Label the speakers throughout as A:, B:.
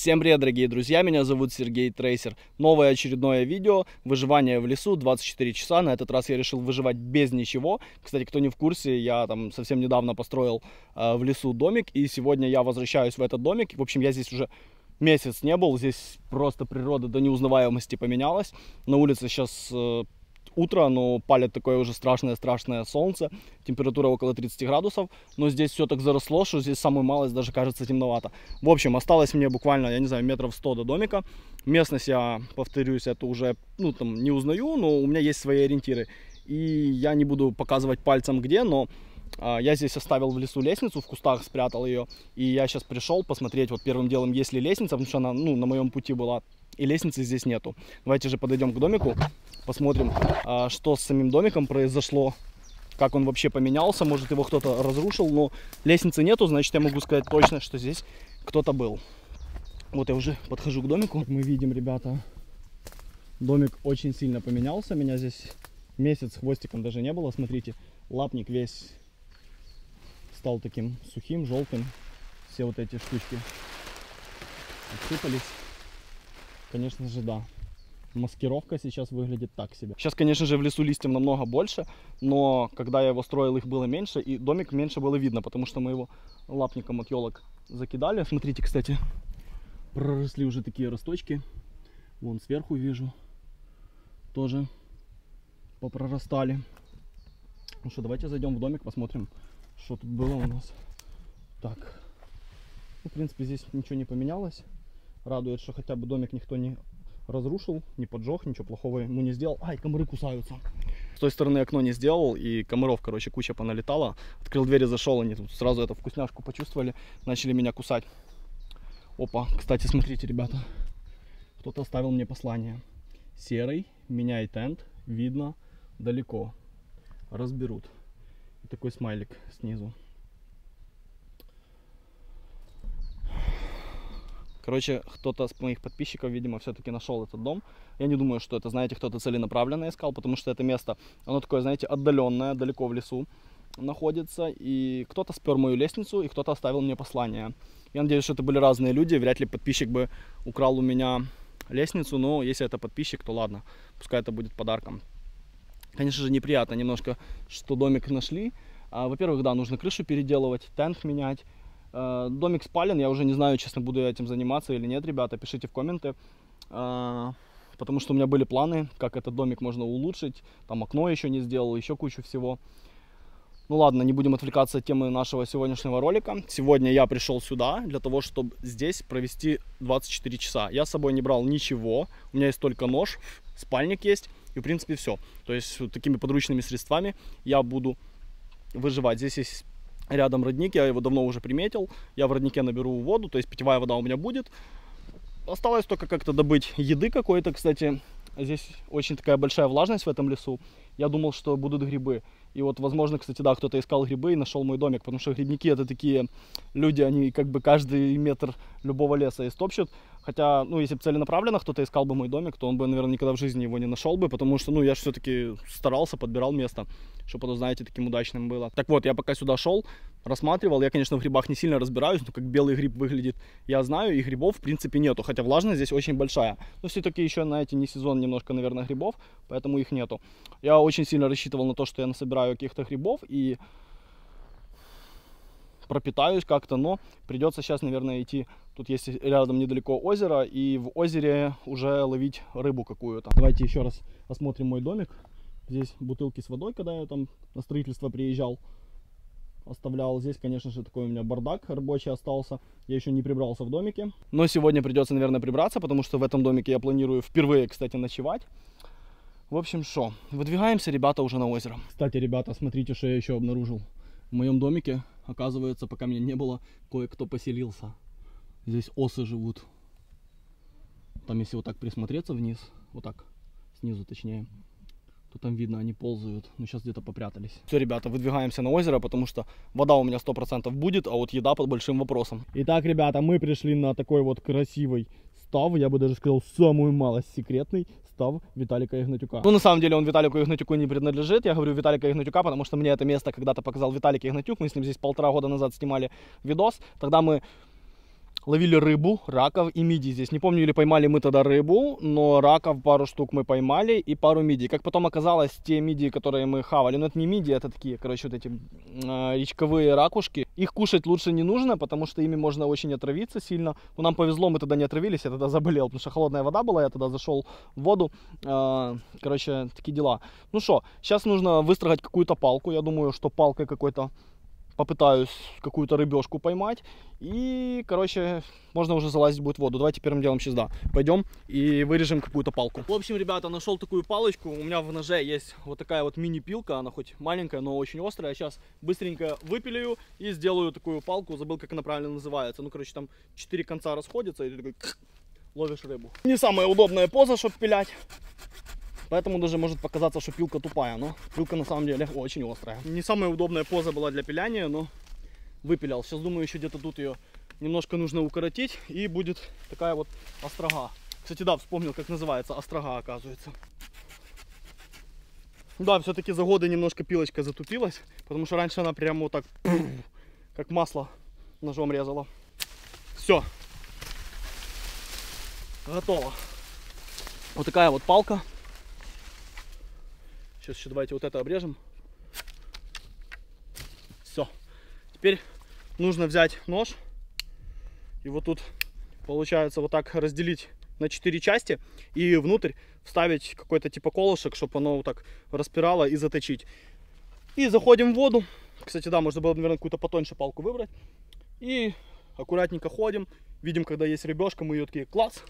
A: Всем привет, дорогие друзья, меня зовут Сергей Трейсер. Новое очередное видео, выживание в лесу, 24 часа. На этот раз я решил выживать без ничего. Кстати, кто не в курсе, я там совсем недавно построил э, в лесу домик, и сегодня я возвращаюсь в этот домик. В общем, я здесь уже месяц не был, здесь просто природа до неузнаваемости поменялась. На улице сейчас э, утро, но палит такое уже страшное-страшное солнце, температура около 30 градусов, но здесь все так заросло, что здесь самую малость даже кажется темновато. В общем, осталось мне буквально, я не знаю, метров 100 до домика. Местность, я повторюсь, это уже, ну, там, не узнаю, но у меня есть свои ориентиры. И я не буду показывать пальцем где, но я здесь оставил в лесу лестницу, в кустах спрятал ее. И я сейчас пришел посмотреть вот первым делом, есть ли лестница, потому что она ну, на моем пути была. И лестницы здесь нету. Давайте же подойдем к домику, посмотрим, а, что с самим домиком произошло. Как он вообще поменялся, может его кто-то разрушил. Но лестницы нету, значит я могу сказать точно, что здесь кто-то был. Вот я уже подхожу к домику. Мы видим, ребята, домик очень сильно поменялся. Меня здесь месяц хвостиком даже не было. Смотрите, лапник весь стал таким сухим, желтым. Все вот эти штучки отсыпались. Конечно же, да. Маскировка сейчас выглядит так себе. Сейчас, конечно же, в лесу листьев намного больше, но когда я его строил, их было меньше, и домик меньше было видно, потому что мы его лапником от елок закидали. Смотрите, кстати, проросли уже такие росточки. Вон сверху вижу, тоже попрорастали. Ну что, давайте зайдем в домик, посмотрим, что тут было у нас. Так, ну, в принципе, здесь ничего не поменялось. Радует, что хотя бы домик никто не разрушил, не поджег, ничего плохого ему не сделал. Ай, комары кусаются. С той стороны окно не сделал, и комаров, короче, куча поналетала. Открыл дверь и зашел, они тут сразу эту вкусняшку почувствовали, начали меня кусать. Опа, кстати, смотрите, ребята, кто-то оставил мне послание. Серый, меняй тент, видно далеко. Разберут. Такой смайлик снизу. Короче, кто-то с моих подписчиков, видимо, все-таки нашел этот дом. Я не думаю, что это, знаете, кто-то целенаправленно искал, потому что это место, оно такое, знаете, отдаленное, далеко в лесу находится. И кто-то спер мою лестницу, и кто-то оставил мне послание. Я надеюсь, что это были разные люди. Вряд ли подписчик бы украл у меня лестницу, но если это подписчик, то ладно, пускай это будет подарком. Конечно же, неприятно немножко, что домик нашли. А, Во-первых, да, нужно крышу переделывать, тент менять. А, домик спален, я уже не знаю, честно, буду я этим заниматься или нет, ребята, пишите в комменты. А, Потому что у меня были планы, как этот домик можно улучшить. Там окно еще не сделал, еще кучу всего. Ну ладно, не будем отвлекаться от темы нашего сегодняшнего ролика. Сегодня я пришел сюда для того, чтобы здесь провести 24 часа. Я с собой не брал ничего. У меня есть только нож, спальник есть. И в принципе все. То есть вот такими подручными средствами я буду выживать. Здесь есть рядом родник, я его давно уже приметил. Я в роднике наберу воду, то есть питьевая вода у меня будет. Осталось только как-то добыть еды какой-то, кстати. Здесь очень такая большая влажность в этом лесу. Я думал, что будут грибы. И вот, возможно, кстати, да, кто-то искал грибы и нашел мой домик, потому что грибники это такие люди, они как бы каждый метр любого леса истопчут. Хотя, ну, если бы целенаправленно кто-то искал бы мой домик, то он бы, наверное, никогда в жизни его не нашел бы, потому что, ну, я же все-таки старался, подбирал место, чтобы оно, знаете, таким удачным было. Так вот, я пока сюда шел, рассматривал, я, конечно, в грибах не сильно разбираюсь, но как белый гриб выглядит, я знаю, и грибов, в принципе, нету, хотя влажность здесь очень большая. Но все-таки еще, знаете, не сезон немножко, наверное, грибов, поэтому их нету. Я очень сильно рассчитывал на то, что я насобираю каких-то грибов и пропитаюсь как-то, но придется сейчас, наверное, идти. Тут есть рядом недалеко озеро, и в озере уже ловить рыбу какую-то. Давайте еще раз осмотрим мой домик. Здесь бутылки с водой, когда я там на строительство приезжал, оставлял. Здесь, конечно же, такой у меня бардак рабочий остался. Я еще не прибрался в домике. Но сегодня придется, наверное, прибраться, потому что в этом домике я планирую впервые, кстати, ночевать. В общем, что, выдвигаемся, ребята, уже на озеро. Кстати, ребята, смотрите, что я еще обнаружил. В моем домике, оказывается, пока меня не было, кое-кто поселился. Здесь осы живут. Там, если вот так присмотреться вниз, вот так, снизу точнее, то там видно, они ползают. Ну, сейчас где-то попрятались. Все, ребята, выдвигаемся на озеро, потому что вода у меня 100% будет, а вот еда под большим вопросом. Итак, ребята, мы пришли на такой вот красивый став, я бы даже сказал, самую малость секретный став Виталика Игнатюка. Ну, на самом деле, он Виталику Игнатюку не принадлежит. Я говорю Виталика Игнатюка, потому что мне это место когда-то показал Виталик Игнатюк. Мы с ним здесь полтора года назад снимали видос. Тогда мы ловили рыбу, раков и мидий здесь. Не помню, или поймали мы тогда рыбу, но раков пару штук мы поймали и пару мидий. Как потом оказалось, те мидии, которые мы хавали, ну это не мидии, это такие, короче, вот эти э, речковые ракушки. Их кушать лучше не нужно, потому что ими можно очень отравиться сильно. Но нам повезло, мы тогда не отравились, я тогда заболел, потому что холодная вода была, я тогда зашел в воду. Э, короче, такие дела. Ну что, сейчас нужно выстрогать какую-то палку. Я думаю, что палкой какой-то попытаюсь какую-то рыбешку поймать. И, короче, можно уже залазить будет в воду. Давайте первым делом сейчас, да, пойдем и вырежем какую-то палку. В общем, ребята, нашел такую палочку. У меня в ноже есть вот такая вот мини-пилка. Она хоть маленькая, но очень острая. Сейчас быстренько выпилю и сделаю такую палку. Забыл, как она правильно называется. Ну, короче, там четыре конца расходятся, и ты такой ловишь рыбу. Не самая удобная поза, чтобы пилять. Поэтому даже может показаться, что пилка тупая, но пилка на самом деле очень острая. Не самая удобная поза была для пиляния, но выпилял. Сейчас думаю, еще где-то тут ее немножко нужно укоротить, и будет такая вот острога. Кстати, да, вспомнил, как называется, острога, оказывается. Да, все-таки за годы немножко пилочка затупилась, потому что раньше она прямо вот так, как масло ножом резала. Все. Готово. Вот такая вот палка. Сейчас еще давайте вот это обрежем. Все. Теперь нужно взять нож и вот тут получается вот так разделить на 4 части и внутрь вставить какой-то типа колышек, чтобы оно вот так распирало и заточить. И заходим в воду. Кстати, да, можно было, наверное, какую-то потоньше палку выбрать. И аккуратненько ходим. Видим, когда есть рыбешка, мы ее такие класс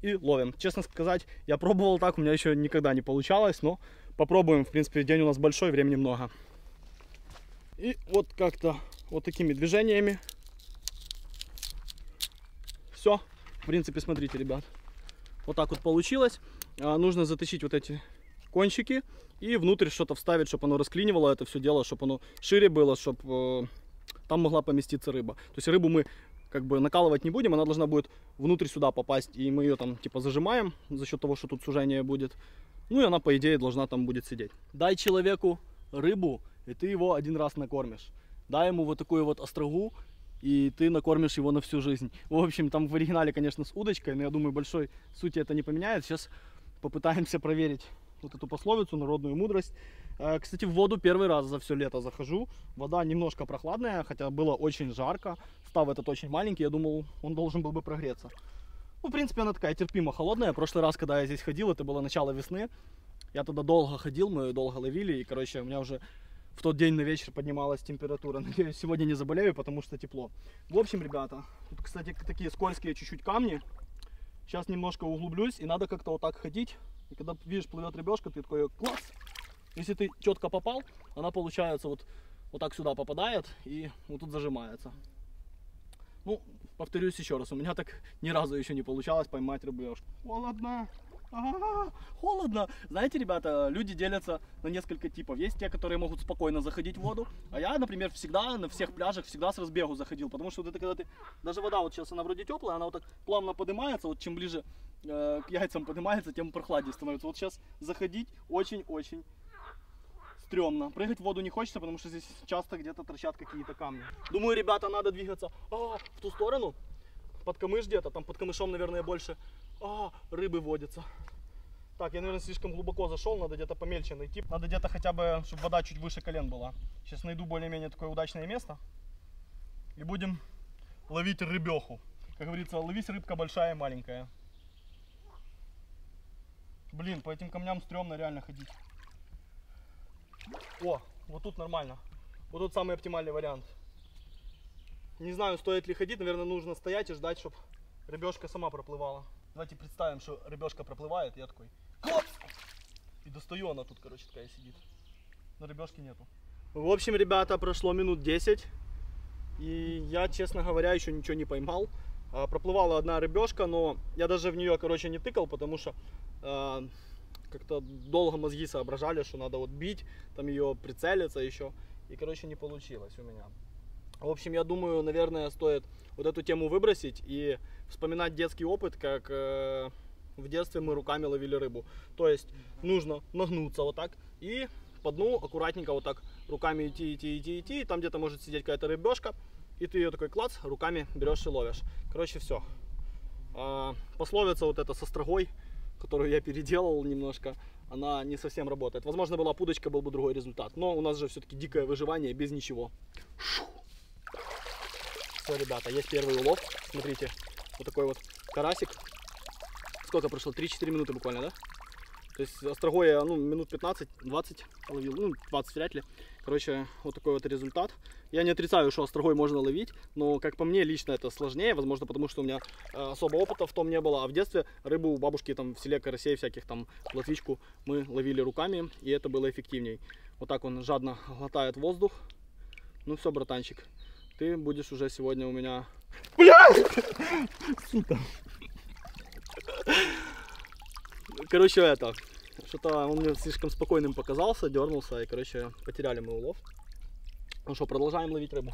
A: и ловим. Честно сказать, я пробовал так, у меня еще никогда не получалось, но попробуем. В принципе, день у нас большой, времени много. И вот как-то вот такими движениями. Все. В принципе, смотрите, ребят. Вот так вот получилось. А, нужно затащить вот эти кончики и внутрь что-то вставить, чтобы оно расклинивало это все дело, чтобы оно шире было, чтобы э, там могла поместиться рыба. То есть рыбу мы как бы накалывать не будем, она должна будет внутрь сюда попасть, и мы ее там типа зажимаем за счет того, что тут сужение будет. Ну и она, по идее, должна там будет сидеть. Дай человеку рыбу, и ты его один раз накормишь. Дай ему вот такую вот острогу, и ты накормишь его на всю жизнь. В общем, там в оригинале, конечно, с удочкой, но я думаю, большой сути это не поменяет. Сейчас попытаемся проверить вот эту пословицу, народную мудрость. Э, кстати, в воду первый раз за все лето захожу. Вода немножко прохладная, хотя было очень жарко. Став этот очень маленький, я думал, он должен был бы прогреться. Ну, в принципе, она такая терпимо холодная. Прошлый раз, когда я здесь ходил, это было начало весны. Я туда долго ходил, мы долго ловили, и, короче, у меня уже в тот день на вечер поднималась температура. Надеюсь, сегодня не заболею, потому что тепло. В общем, ребята, тут, кстати, такие скользкие чуть-чуть камни. Сейчас немножко углублюсь, и надо как-то вот так ходить. И когда видишь, плывет рыбешка, ты такой, класс! Если ты четко попал, она получается вот, вот так сюда попадает и вот тут зажимается. Ну, повторюсь еще раз, у меня так ни разу еще не получалось поймать рыбешку. Холодно. А -а -а, холодно. Знаете, ребята, люди делятся на несколько типов. Есть те, которые могут спокойно заходить в воду. А я, например, всегда на всех пляжах всегда с разбегу заходил. Потому что вот это когда ты. Даже вода вот сейчас она вроде теплая, она вот так плавно поднимается. Вот чем ближе э, к яйцам поднимается, тем прохладнее становится. Вот сейчас заходить очень-очень стрёмно. Прыгать в воду не хочется, потому что здесь часто где-то торчат какие-то камни. Думаю, ребята, надо двигаться а, в ту сторону. Под камыш где-то, там под камышом, наверное, больше а, рыбы водятся. Так, я, наверное, слишком глубоко зашел, надо где-то помельче найти. Надо где-то хотя бы, чтобы вода чуть выше колен была. Сейчас найду более-менее такое удачное место. И будем ловить рыбеху. Как говорится, ловись рыбка большая и маленькая. Блин, по этим камням стрёмно реально ходить. О, вот тут нормально. Вот тут самый оптимальный вариант. Не знаю, стоит ли ходить, наверное, нужно стоять и ждать, чтобы рыбешка сама проплывала. Давайте представим, что рыбешка проплывает, я такой, клоп! И достаю, она тут, короче, такая сидит. Но рыбешки нету. В общем, ребята, прошло минут 10. И я, честно говоря, еще ничего не поймал. А, проплывала одна рыбешка, но я даже в нее, короче, не тыкал, потому что а, как-то долго мозги соображали, что надо вот бить, там ее прицелиться еще. И, короче, не получилось у меня. В общем, я думаю, наверное, стоит вот эту тему выбросить и вспоминать детский опыт, как э, в детстве мы руками ловили рыбу. То есть нужно нагнуться вот так и по дну аккуратненько вот так руками идти, идти, идти, идти. И там где-то может сидеть какая-то рыбешка. и ты ее такой клац, руками берешь и ловишь. Короче, все. А, пословица вот эта со строгой, которую я переделал немножко, она не совсем работает. Возможно, была пудочка, был бы другой результат. Но у нас же все-таки дикое выживание без ничего. Все, ребята, есть первый улов. Смотрите, вот такой вот карасик. Сколько прошло? 3-4 минуты буквально, да? То есть острогой я ну, минут 15-20 ловил, ну 20 вряд ли. Короче, вот такой вот результат. Я не отрицаю, что острогой можно ловить, но как по мне лично это сложнее, возможно потому что у меня э, особо опыта в том не было. А в детстве рыбу у бабушки там в селе карасей всяких там плотвичку мы ловили руками и это было эффективней. Вот так он жадно глотает воздух. Ну все, братанчик, ты будешь уже сегодня у меня... Блядь! Сука. Короче, это, что-то он мне слишком спокойным показался, дернулся, и, короче, потеряли мы улов. Ну что, продолжаем ловить рыбу.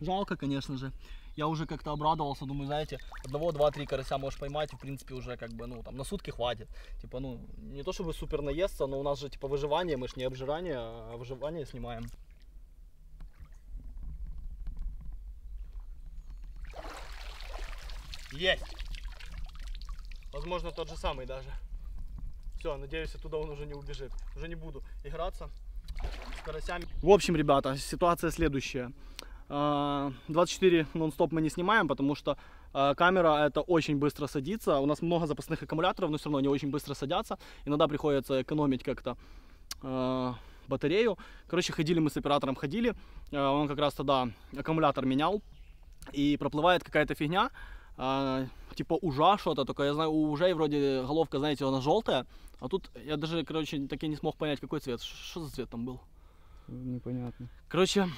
A: Жалко, конечно же. Я уже как-то обрадовался, думаю, знаете, одного, два, три карася можешь поймать, и, в принципе, уже как бы, ну, там, на сутки хватит. Типа, ну, не то чтобы супер наесться, но у нас же, типа, выживание, мы же не обжирание, а выживание снимаем. Есть! Возможно, тот же самый даже. Все, надеюсь, оттуда он уже не убежит. Уже не буду играться с карасями. В общем, ребята, ситуация следующая. 24 а, нон-стоп мы не снимаем, потому что а, камера это очень быстро садится. У нас много запасных аккумуляторов, но все равно они очень быстро садятся. Иногда приходится экономить как-то а, батарею. Короче, ходили мы с оператором, ходили. Он как раз тогда аккумулятор менял. И проплывает какая-то фигня а, типа ужа что-то, только я знаю, у ужей вроде головка, знаете, она желтая, а тут я даже, короче, так и не смог понять, какой цвет, что за цвет там был.
B: Непонятно.
A: Короче,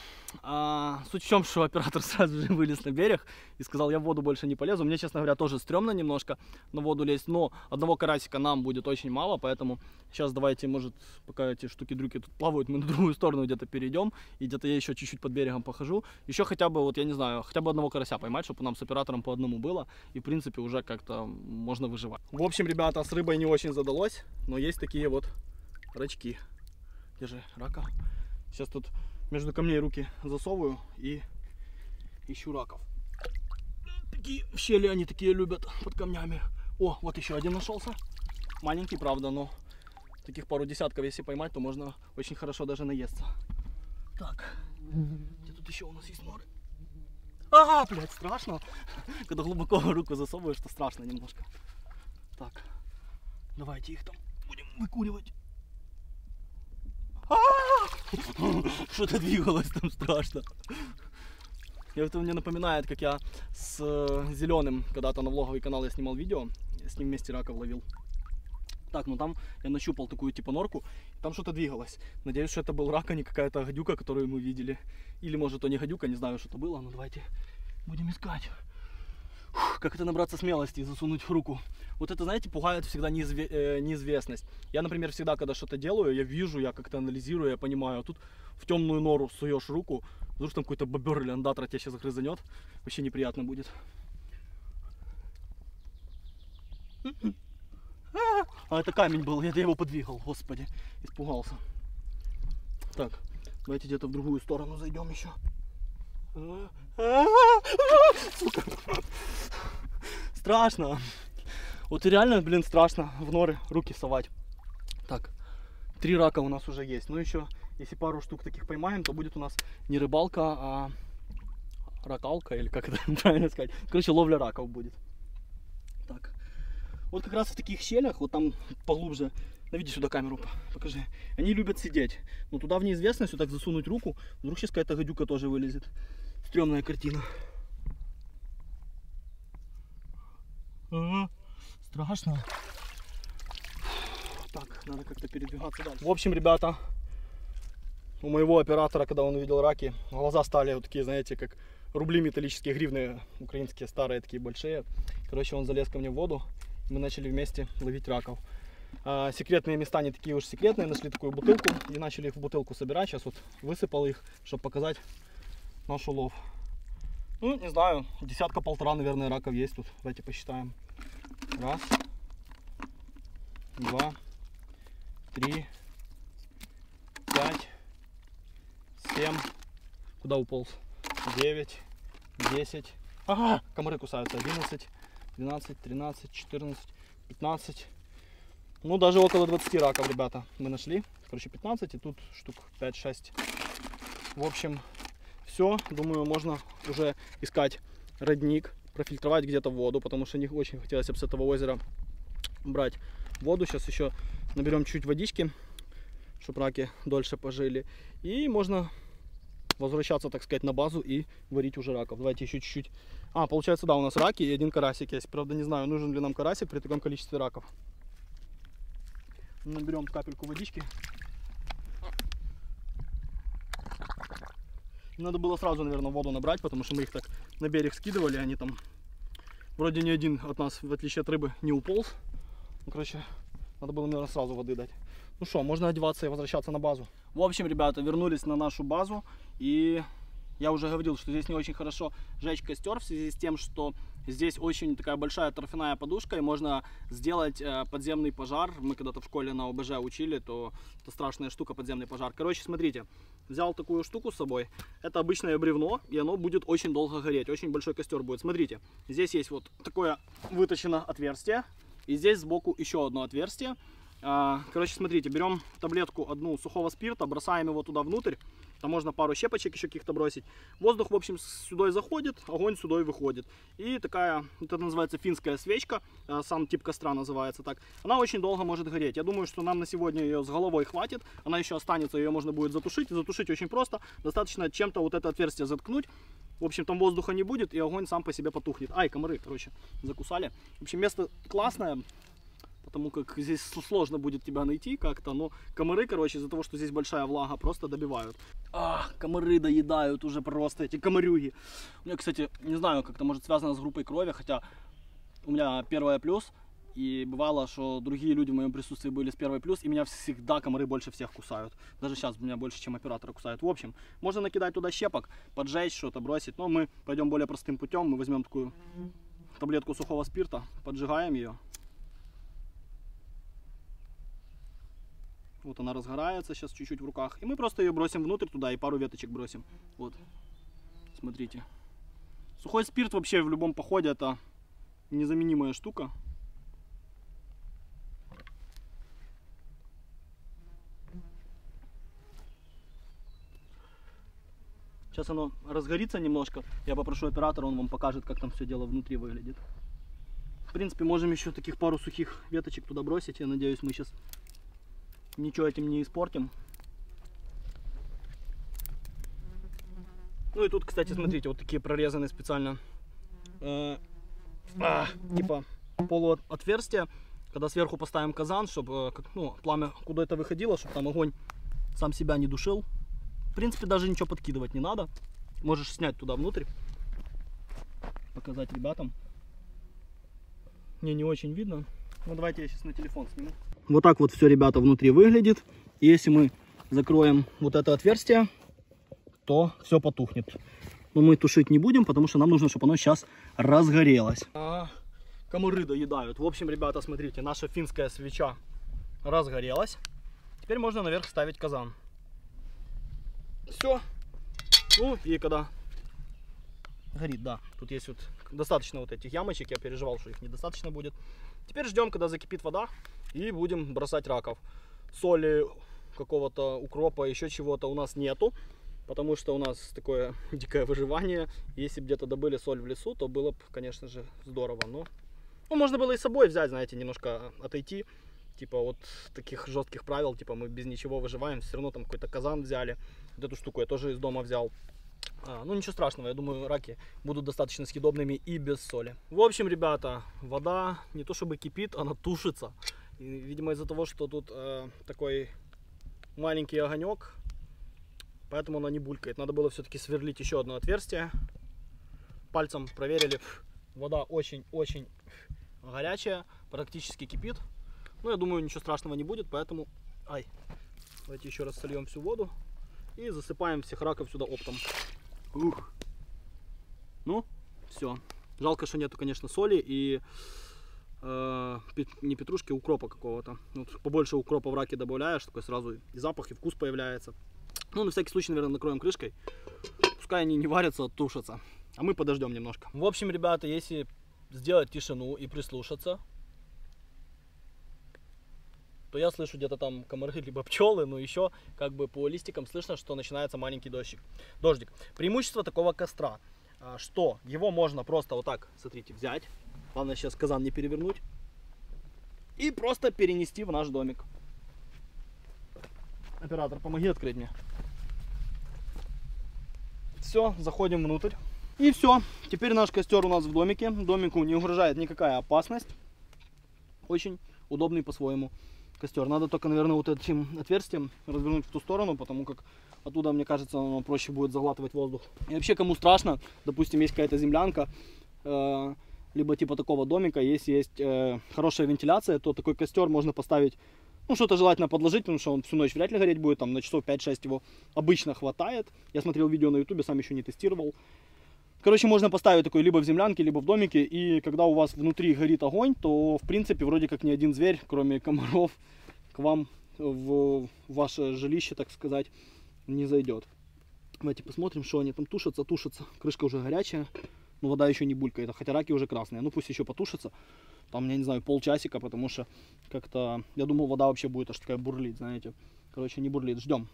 A: а, суть в чем, что оператор сразу же вылез на берег и сказал, я в воду больше не полезу. Мне, честно говоря, тоже стрёмно немножко на воду лезть, но одного карасика нам будет очень мало, поэтому сейчас давайте, может, пока эти штуки-дрюки тут плавают, мы на другую сторону где-то перейдем, и где-то я еще чуть-чуть под берегом похожу. Еще хотя бы, вот я не знаю, хотя бы одного карася поймать, чтобы нам с оператором по одному было, и, в принципе, уже как-то можно выживать. В общем, ребята, с рыбой не очень задалось, но есть такие вот рачки. Же рака? Сейчас тут между камней руки засовываю и ищу раков. Такие щели они такие любят под камнями. О, вот еще один нашелся. Маленький, правда, но таких пару десятков, если поймать, то можно очень хорошо даже наесться. Так, где тут еще у нас есть норы? Ага, блядь, страшно. Когда глубоко руку засовываешь, то страшно немножко. Так, давайте их там будем выкуривать. Что-то двигалось там страшно. И это мне напоминает, как я с э, Зеленым когда-то на влоговый канал я снимал видео, с ним вместе раков ловил. Так, ну там я нащупал такую типа норку, там что-то двигалось. Надеюсь, что это был рак, а не какая-то гадюка, которую мы видели. Или может то не гадюка, не знаю, что это было, но давайте будем искать как это набраться смелости и засунуть руку. Вот это, знаете, пугает всегда неизве э, неизвестность. Я, например, всегда, когда что-то делаю, я вижу, я как-то анализирую, я понимаю, а тут в темную нору суешь руку, вдруг там какой-то бобер или андатра тебя сейчас грызанет, вообще неприятно будет. А, это камень был, я его подвигал, господи, испугался. Так, давайте где-то в другую сторону зайдем еще. Страшно. Вот реально, блин, страшно в норы руки совать. Так, три рака у нас уже есть. Ну еще, если пару штук таких поймаем, то будет у нас не рыбалка, а ракалка, или как это правильно сказать. Короче, ловля раков будет. Так. Вот как раз в таких щелях, вот там поглубже, наведи сюда камеру, покажи. Они любят сидеть. Но туда в неизвестность, вот так засунуть руку, вдруг сейчас какая-то гадюка тоже вылезет. Стремная картина. Страшно. Так, надо как-то передвигаться дальше. В общем, ребята, у моего оператора, когда он увидел раки, глаза стали вот такие, знаете, как рубли металлические, гривны украинские, старые, такие большие. Короче, он залез ко мне в воду, мы начали вместе ловить раков. А, секретные места не такие уж секретные, нашли такую бутылку и начали их в бутылку собирать. Сейчас вот высыпал их, чтобы показать наш улов. Ну, не знаю, десятка-полтора, наверное, раков есть тут. Давайте посчитаем. Раз, два, три, пять, семь, Куда уполз? 9, 10. Ага, комары кусаются. 11, 12, 13, 14, 15. Ну, даже около 20 раков, ребята, мы нашли. Короче, 15, и тут штук 5-6. В общем, все. Думаю, можно уже искать родник, профильтровать где-то воду, потому что не очень хотелось бы с этого озера брать воду. Сейчас еще наберем чуть водички, чтобы раки дольше пожили. И можно возвращаться, так сказать, на базу и варить уже раков. Давайте еще чуть-чуть. А, получается, да, у нас раки и один карасик есть. Правда, не знаю, нужен ли нам карасик при таком количестве раков. Наберем капельку водички. Надо было сразу, наверное, воду набрать, потому что мы их так на берег скидывали, они там вроде ни один от нас, в отличие от рыбы, не уполз. Ну, короче, надо было, наверное, сразу воды дать. Ну что, можно одеваться и возвращаться на базу. В общем, ребята, вернулись на нашу базу. И я уже говорил, что здесь не очень хорошо жечь костер в связи с тем, что здесь очень такая большая торфяная подушка, и можно сделать э, подземный пожар. Мы когда-то в школе на ОБЖ учили, то это страшная штука, подземный пожар. Короче, смотрите, взял такую штуку с собой. Это обычное бревно, и оно будет очень долго гореть, очень большой костер будет. Смотрите, здесь есть вот такое выточено отверстие, и здесь сбоку еще одно отверстие. А, короче, смотрите, берем таблетку одну сухого спирта, бросаем его туда внутрь. Там можно пару щепочек еще каких-то бросить. Воздух, в общем, сюда заходит, огонь сюда выходит. И такая, это называется финская свечка, а, сам тип костра называется так. Она очень долго может гореть. Я думаю, что нам на сегодня ее с головой хватит. Она еще останется, ее можно будет затушить. Затушить очень просто. Достаточно чем-то вот это отверстие заткнуть. В общем, там воздуха не будет, и огонь сам по себе потухнет. Ай, комары, короче, закусали. В общем, место классное потому как здесь сложно будет тебя найти как-то, но комары, короче, из-за того, что здесь большая влага, просто добивают. А, комары доедают уже просто, эти комарюги. У меня, кстати, не знаю, как-то может связано с группой крови, хотя у меня первая плюс, и бывало, что другие люди в моем присутствии были с первой плюс, и меня всегда комары больше всех кусают. Даже сейчас меня больше, чем оператора кусают. В общем, можно накидать туда щепок, поджечь что-то, бросить. Но мы пойдем более простым путем. Мы возьмем такую таблетку сухого спирта, поджигаем ее. Вот она разгорается сейчас чуть-чуть в руках. И мы просто ее бросим внутрь туда и пару веточек бросим. Вот. Смотрите. Сухой спирт вообще в любом походе это незаменимая штука. Сейчас оно разгорится немножко. Я попрошу оператора, он вам покажет, как там все дело внутри выглядит. В принципе, можем еще таких пару сухих веточек туда бросить. Я надеюсь, мы сейчас ничего этим не испортим. Ну и тут, кстати, смотрите, вот такие прорезанные специально э, а, типа полуотверстия. Когда сверху поставим казан, чтобы э, ну, пламя куда это выходило, чтобы там огонь сам себя не душил. В принципе, даже ничего подкидывать не надо. Можешь снять туда внутрь. Показать ребятам. Мне не очень видно. Ну давайте я сейчас на телефон сниму. Вот так вот все, ребята, внутри выглядит. И если мы закроем вот это отверстие, то все потухнет. Но мы тушить не будем, потому что нам нужно, чтобы оно сейчас разгорелось. А, комары доедают. В общем, ребята, смотрите, наша финская свеча разгорелась. Теперь можно наверх ставить казан. Все. Ну и когда горит, да. Тут есть вот достаточно вот этих ямочек. Я переживал, что их недостаточно будет. Теперь ждем, когда закипит вода и будем бросать раков. Соли, какого-то укропа, еще чего-то у нас нету, потому что у нас такое дикое выживание. Если бы где-то добыли соль в лесу, то было бы, конечно же, здорово. Но ну, можно было и с собой взять, знаете, немножко отойти. Типа вот таких жестких правил, типа мы без ничего выживаем, все равно там какой-то казан взяли. Вот эту штуку я тоже из дома взял. А, ну ничего страшного, я думаю, раки будут достаточно съедобными и без соли. В общем, ребята, вода не то чтобы кипит, она тушится. Видимо, из-за того, что тут э, такой маленький огонек, поэтому она не булькает. Надо было все-таки сверлить еще одно отверстие. Пальцем проверили, вода очень-очень горячая, практически кипит. Но я думаю, ничего страшного не будет, поэтому... Ай, давайте еще раз сольем всю воду и засыпаем всех раков сюда оптом. Ух. Ну, все. Жалко, что нету, конечно, соли и э, не петрушки, а укропа какого-то. Вот побольше укропа в раке добавляешь, такой сразу и запах, и вкус появляется. Ну, на всякий случай, наверное, накроем крышкой. Пускай они не варятся, а тушатся. А мы подождем немножко. В общем, ребята, если сделать тишину и прислушаться, то я слышу где-то там комары либо пчелы, но еще как бы по листикам слышно, что начинается маленький дождик. дождик. Преимущество такого костра, а, что его можно просто вот так, смотрите, взять. Главное сейчас казан не перевернуть. И просто перенести в наш домик. Оператор, помоги открыть мне. Все, заходим внутрь. И все. Теперь наш костер у нас в домике. Домику не угрожает никакая опасность. Очень удобный по-своему костер. Надо только, наверное, вот этим отверстием развернуть в ту сторону, потому как оттуда, мне кажется, оно проще будет заглатывать воздух. И вообще, кому страшно, допустим, есть какая-то землянка, э, либо типа такого домика, если есть э, хорошая вентиляция, то такой костер можно поставить, ну, что-то желательно подложить, потому что он всю ночь вряд ли гореть будет, там на часов 5-6 его обычно хватает. Я смотрел видео на ютубе, сам еще не тестировал. Короче, можно поставить такой либо в землянке, либо в домике, и когда у вас внутри горит огонь, то, в принципе, вроде как ни один зверь, кроме комаров, к вам в ваше жилище, так сказать, не зайдет. Давайте посмотрим, что они там тушатся, тушатся. Крышка уже горячая, но вода еще не булькает, хотя раки уже красные. Ну пусть еще потушатся, там, я не знаю, полчасика, потому что как-то, я думал, вода вообще будет аж такая бурлить, знаете. Короче, не бурлит, ждем.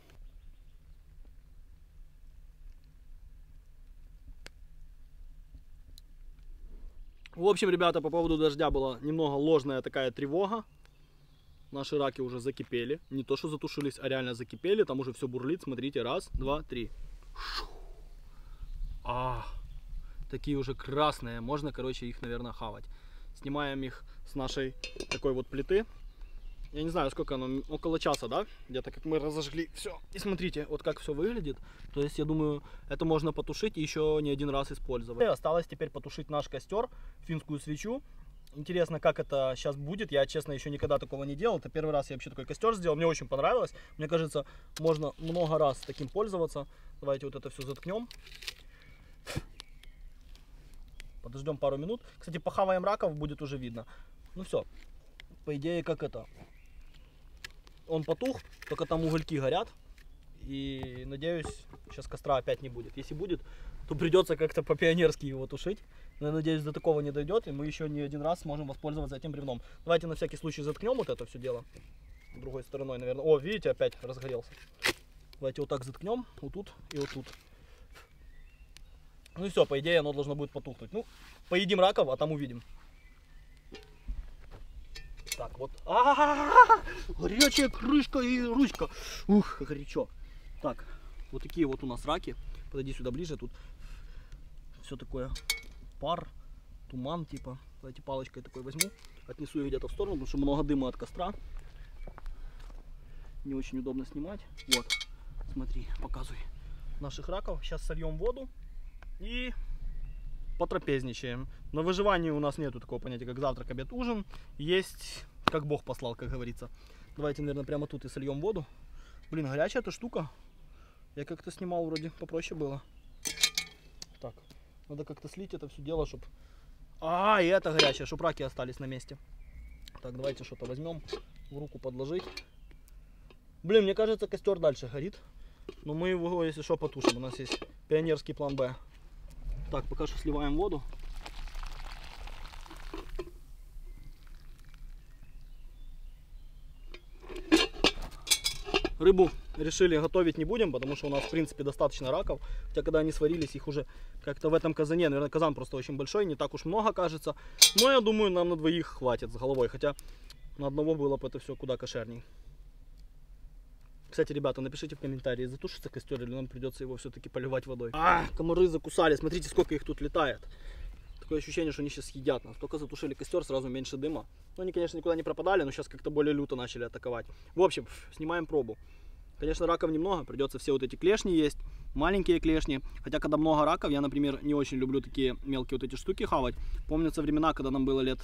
A: В общем, ребята, по поводу дождя была немного ложная такая тревога. Наши раки уже закипели. Не то, что затушились, а реально закипели. Там уже все бурлит. Смотрите, раз, два, три. А, такие уже красные. Можно, короче, их, наверное, хавать. Снимаем их с нашей такой вот плиты. Я не знаю, сколько оно, около часа, да? Где-то как мы разожгли все. И смотрите, вот как все выглядит. То есть, я думаю, это можно потушить и еще не один раз использовать. И осталось теперь потушить наш костер, финскую свечу. Интересно, как это сейчас будет. Я, честно, еще никогда такого не делал. Это первый раз я вообще такой костер сделал. Мне очень понравилось. Мне кажется, можно много раз таким пользоваться. Давайте вот это все заткнем. Подождем пару минут. Кстати, похаваем раков, будет уже видно. Ну все. По идее, как это он потух, только там угольки горят. И надеюсь, сейчас костра опять не будет. Если будет, то придется как-то по-пионерски его тушить. Но я надеюсь, до такого не дойдет, и мы еще не один раз сможем воспользоваться этим бревном. Давайте на всякий случай заткнем вот это все дело. Другой стороной, наверное. О, видите, опять разгорелся. Давайте вот так заткнем, вот тут и вот тут. Ну и все, по идее оно должно будет потухнуть. Ну, поедим раков, а там увидим. Так, вот. А -а -а Горячая крышка и ручка. Ух, как горячо. Так, вот такие вот у нас раки. Подойди сюда ближе, тут все такое пар, туман типа. Давайте палочкой такой возьму, отнесу ее где-то в сторону, потому что много дыма от костра. Не очень удобно снимать. Вот, смотри, показывай наших раков. Сейчас сольем воду и потрапезничаем. На выживании у нас нету такого понятия, как завтрак, обед, ужин. Есть как Бог послал, как говорится. Давайте, наверное, прямо тут и сольем воду. Блин, горячая эта штука. Я как-то снимал, вроде попроще было. Так, надо как-то слить это все дело, чтобы... А, и это горячее, чтобы раки остались на месте. Так, давайте что-то возьмем, в руку подложить. Блин, мне кажется, костер дальше горит. Но мы его, если что, потушим. У нас есть пионерский план Б. Так, пока что сливаем воду. Рыбу решили готовить не будем, потому что у нас, в принципе, достаточно раков. Хотя, когда они сварились, их уже как-то в этом казане, наверное, казан просто очень большой, не так уж много, кажется. Но я думаю, нам на двоих хватит с головой. Хотя на одного было бы это все куда кошерней. Кстати, ребята, напишите в комментарии, затушится костер или нам придется его все-таки поливать водой. А, комары закусали, смотрите, сколько их тут летает. Такое ощущение, что они сейчас съедят нас. Только затушили костер, сразу меньше дыма. Ну, они, конечно, никуда не пропадали, но сейчас как-то более люто начали атаковать. В общем, снимаем пробу. Конечно, раков немного, придется все вот эти клешни есть, маленькие клешни. Хотя, когда много раков, я, например, не очень люблю такие мелкие вот эти штуки хавать. Помнятся времена, когда нам было лет,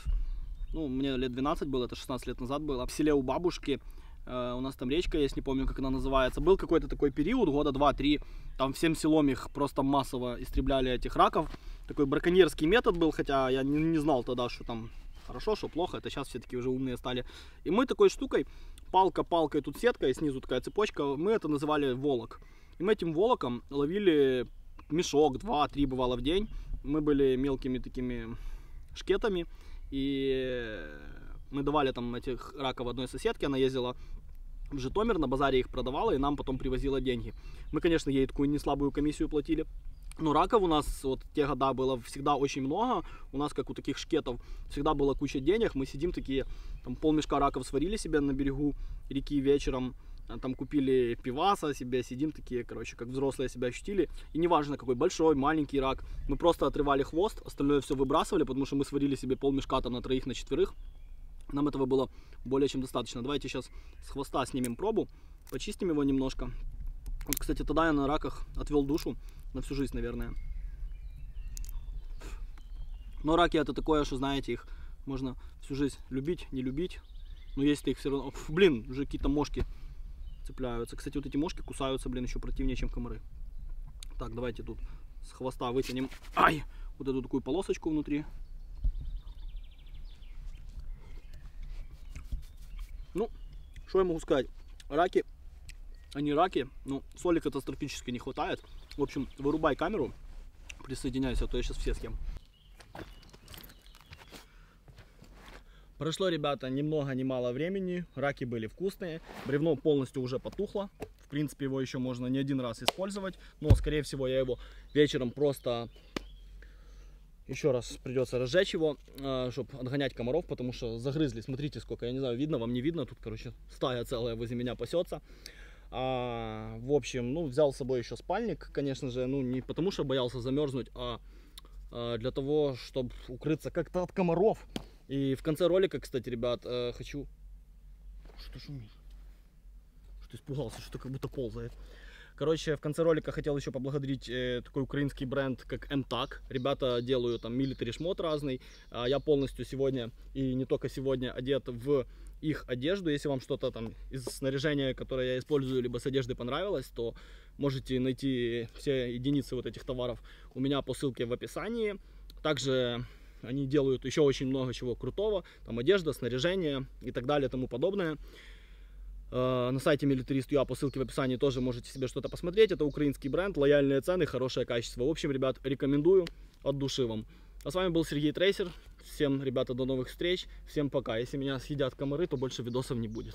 A: ну, мне лет 12 было, это 16 лет назад было. В селе у бабушки у нас там речка есть, не помню, как она называется. Был какой-то такой период, года 2-3, там всем селом их просто массово истребляли этих раков такой браконьерский метод был, хотя я не, не знал тогда, что там хорошо, что плохо, это сейчас все таки уже умные стали. И мы такой штукой, палка палкой, тут сетка и снизу такая цепочка, мы это называли волок. И мы этим волоком ловили мешок, два, три бывало в день. Мы были мелкими такими шкетами. И мы давали там этих раков одной соседке, она ездила в Житомир, на базаре их продавала и нам потом привозила деньги. Мы, конечно, ей такую не слабую комиссию платили. Но раков у нас вот те года было всегда очень много. У нас, как у таких шкетов, всегда была куча денег. Мы сидим такие, там полмешка раков сварили себе на берегу реки вечером. а Там купили пиваса себе, сидим такие, короче, как взрослые себя ощутили. И неважно, какой большой, маленький рак. Мы просто отрывали хвост, остальное все выбрасывали, потому что мы сварили себе полмешка там на троих, на четверых. Нам этого было более чем достаточно. Давайте сейчас с хвоста снимем пробу, почистим его немножко. Вот, кстати, тогда я на раках отвел душу на всю жизнь, наверное. Но раки это такое, что знаете, их можно всю жизнь любить, не любить. Но если их все равно... Фу, блин, уже какие-то мошки цепляются. Кстати, вот эти мошки кусаются, блин, еще противнее, чем комары. Так, давайте тут с хвоста вытянем. Ай! Вот эту такую полосочку внутри. Ну, что я могу сказать? Раки, они раки, но соли катастрофически не хватает. В общем, вырубай камеру, присоединяйся, а то я сейчас все съем. Прошло, ребята, ни много ни мало времени, раки были вкусные, бревно полностью уже потухло, в принципе его еще можно не один раз использовать, но скорее всего я его вечером просто еще раз придется разжечь его, чтобы отгонять комаров, потому что загрызли, смотрите сколько, я не знаю, видно, вам не видно, тут, короче, стая целая возле меня пасется. А, в общем, ну, взял с собой еще спальник, конечно же, ну, не потому что боялся замерзнуть, а, а для того, чтобы укрыться как-то от комаров. И в конце ролика, кстати, ребят, э, хочу... Что шумит? Что испугался, что как будто ползает. Короче, в конце ролика хотел еще поблагодарить э, такой украинский бренд, как МТАК. Ребята делают там милитари шмот разный. А я полностью сегодня, и не только сегодня, одет в их одежду. Если вам что-то там из снаряжения, которое я использую, либо с одежды понравилось, то можете найти все единицы вот этих товаров у меня по ссылке в описании. Также они делают еще очень много чего крутого. Там одежда, снаряжение и так далее, тому подобное. Э, На сайте Militarist по ссылке в описании тоже можете себе что-то посмотреть. Это украинский бренд, лояльные цены, хорошее качество. В общем, ребят, рекомендую от души вам. А с вами был Сергей Трейсер. Всем, ребята, до новых встреч. Всем пока. Если меня съедят комары, то больше видосов не будет.